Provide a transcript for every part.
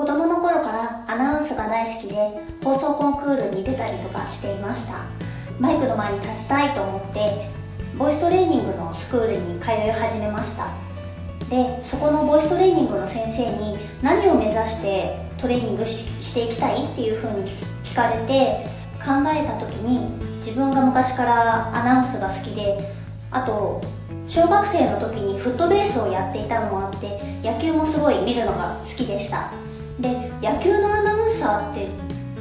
子供の頃からアナウンスが大好きで放送コンクールに出たりとかしていました。マイクの前に立ちたいと思ってボイストレーニングのスクールに通い始めました。でそこのボイストレーニングの先生に何を目指してトレーニングしていきたいっていうふうに聞かれて考えた時に自分が昔からアナウンスが好きであと小学生の時にフットベースをやっていたのもあって野球もすごい見るのが好きでした。で野球のアナウンサーって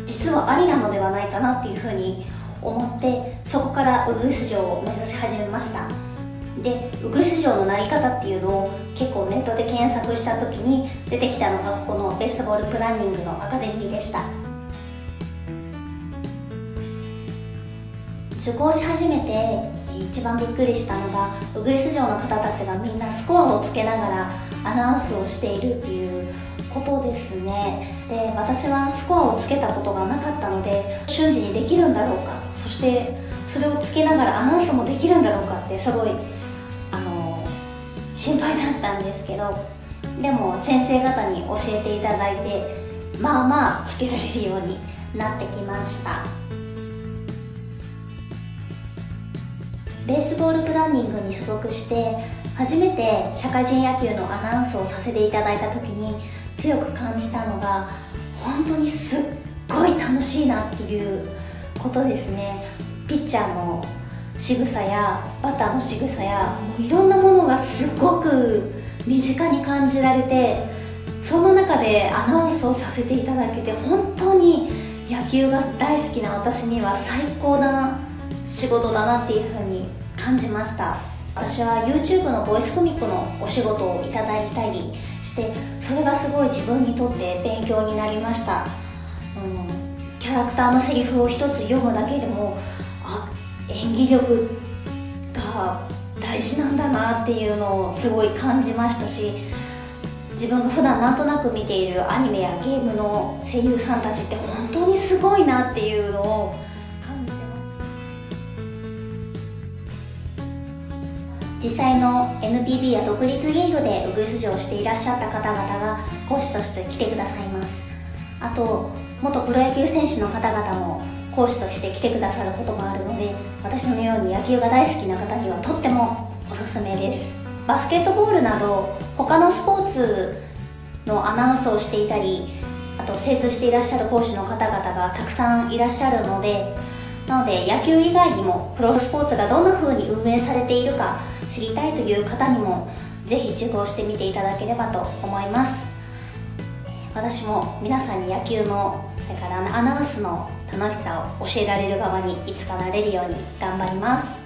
実はありなのではないかなっていうふうに思ってそこからウグイス城を目指し始めました。でウグイス城のなり方っていうのを結構ネットで検索した時に出てきたのがここのベースボールプランニングのアカデミーでした。受講し始めて一番びっくりしたのがウグイス城の方たちがみんなスコアをつけながらアナウンスをしているっていうことですね。で私はスコアをつけたことがなかったので瞬時にできるんだろうか。そしてそれをつけながらアナウンスもできるんだろうかってすごいあの心配だったんですけど。でも先生方に教えていただいてまあまあつけられるようになってきました。ベースボールプランニングに所属して初めて社会人野球のアナウンスをさせていただいた時に強く感じたのが本当にすっごい楽しいなっていうことですね。ピッチャーの仕草やバッターの仕草やもういろんなものがすごく身近に感じられてその中でアナウンスをさせていただけて本当に野球が大好きな私には最高だな仕事だなっていうふうに感じました。私は YouTube のボイスコミックのお仕事をいただいたりしてそれがすごい自分にとって勉強になりました、うん、キャラクターのセリフを一つ読むだけでもあ演技力が大事なんだなっていうのをすごい感じましたし自分が普段なんとなく見ているアニメやゲームの声優さんたちって本当にすごいなっていうのを実際の NPB や独立リーグでウグイス嬢をしていらっしゃった方々が講師として来てくださいます。あと元プロ野球選手の方々も講師として来てくださることもあるので私のように野球が大好きな方にはとってもおすすめです。バスケットボールなど他のスポーツのアナウンスをしていたりあと精通していらっしゃる講師の方々がたくさんいらっしゃるのでなので野球以外にもプロスポーツがどんな風に運営されているか知りたいという方にもぜひ受講してみていただければと思います。私も皆さんに野球のそれからアナウンスの楽しさを教えられる側にいつかなれるように頑張ります。